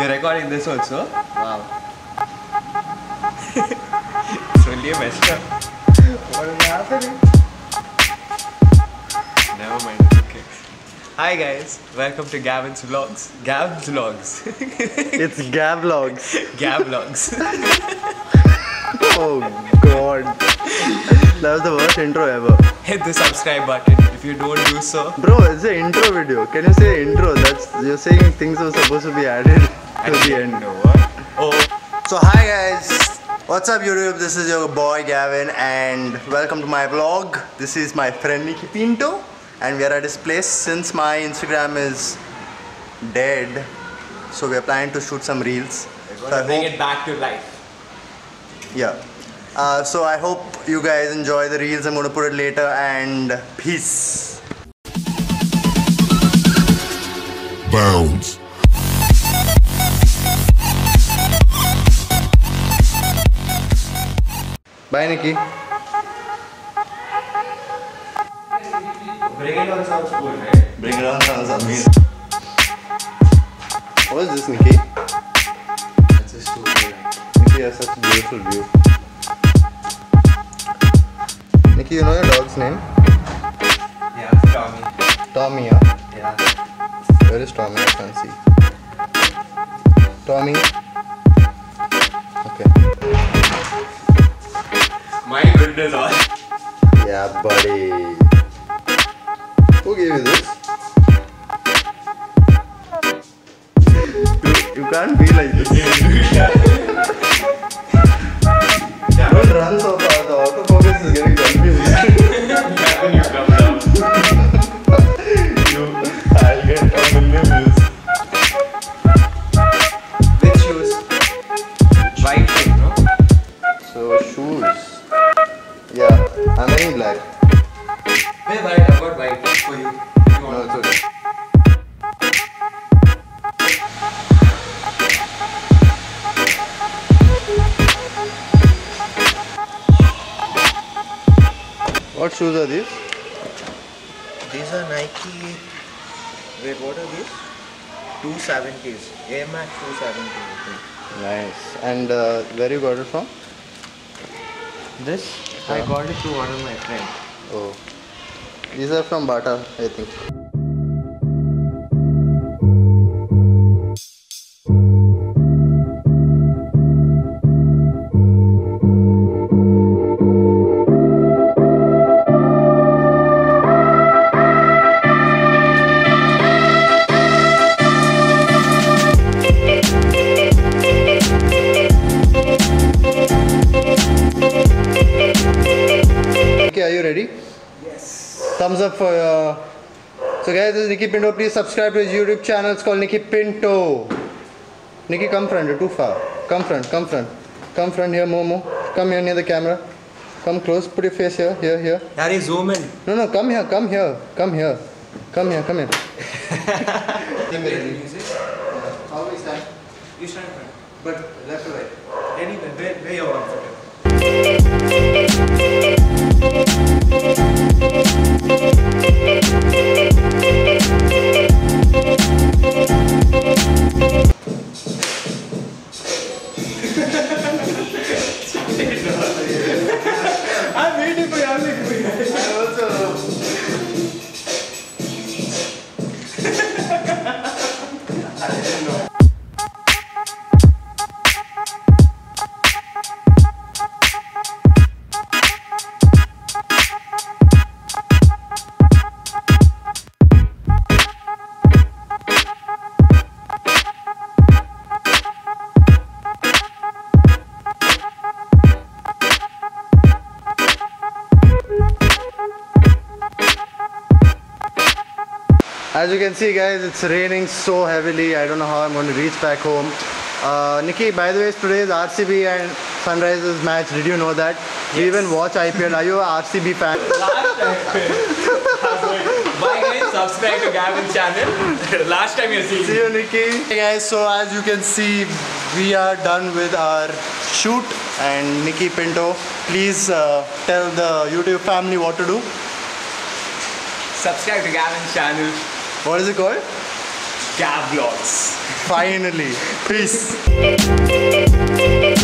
You're recording this also? Wow. it's only a messed up. What is happening? Never mind, okay. Hi guys, welcome to Gavin's Vlogs. Gav's Vlogs. It's Gavlogs. Gav Vlogs. Oh god. That was the worst intro ever. Hit the subscribe button if you don't do so. Bro, it's an intro video. Can you say intro? That's you're saying things were supposed to be added to the end. know what? Oh, So hi guys. What's up YouTube? This is your boy Gavin and welcome to my vlog. This is my friend Nicky Pinto and we are at his place since my Instagram is dead. So we are planning to shoot some reels. So I bring hope- it back to life. Yeah. Uh, so I hope you guys enjoy the reels. I'm gonna put it later and peace. Bounds. Bye, Nicky. Bring it on sounds cool, right? Bring it on, sounds amazing. What is this, Nicky? That's a stupid Nicky has such a beautiful view. Nicky, you know your dog's name? Yeah, Tommy. Tommy, huh? Yeah. Where is Tommy? I can't see. Tommy. Okay. My goodness, all. Yeah, buddy. Who gave you this? You, you can't be like this. I'm wearing black. Hey, white, I've got white for you. You No, it's okay. What shoes are these? These are Nike. Wait, what are these? 270s. Air Max 270s. Nice. And uh, where you got it from? This I got it through one of my friends. Oh. These are from Bata, I think. Are you ready? Yes. Thumbs up for. Uh... So, guys, this is Nicky Pinto. Please subscribe to his YouTube channel. It's called Nicky Pinto. Nicky, come front. You're too far. Come front. Come front. Come front here, Momo. Come here near the camera. Come close. Put your face here. Here. Here. Daddy, zoom in. No, no. Come here. Come here. Come here. Come here. Come here. Music? How we stand? You stand in front. But left or right? Anywhere, where, where you're comfortable. As you can see guys, it's raining so heavily. I don't know how I'm going to reach back home. Uh, Nicky, by the way, today's RCB and Sunrisers match. Did you know that? Do you even watch IPL? Are you a RCB fan? Last time. Bye guys, subscribe to Gavin's channel. Last time you're seeing see you, Nicky. Hey guys, so as you can see, we are done with our shoot. And Nicky Pinto, please uh, tell the YouTube family what to do. Subscribe to Gavin's channel. What is it called? Gavlogs. Finally. Peace.